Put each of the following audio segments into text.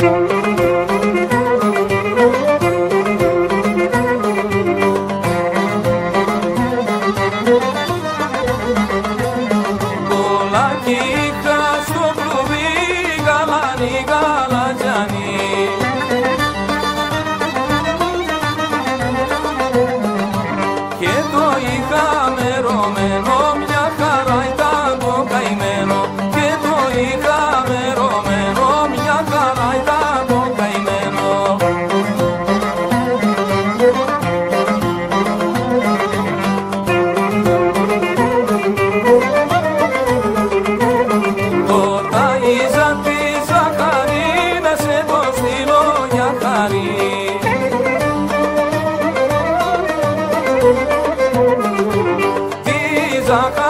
Κολλάχισμα σου βρήκα, λύγα γαλατζάνι και το είχαμερομερό. Saka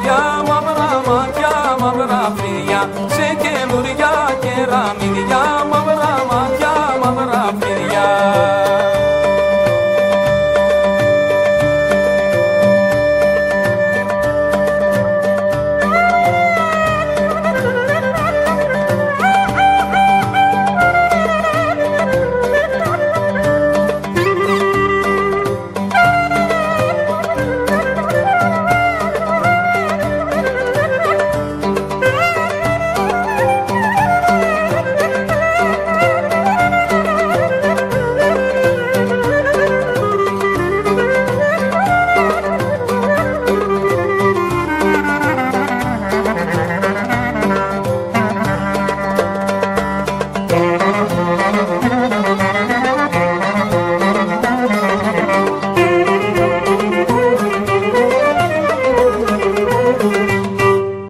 que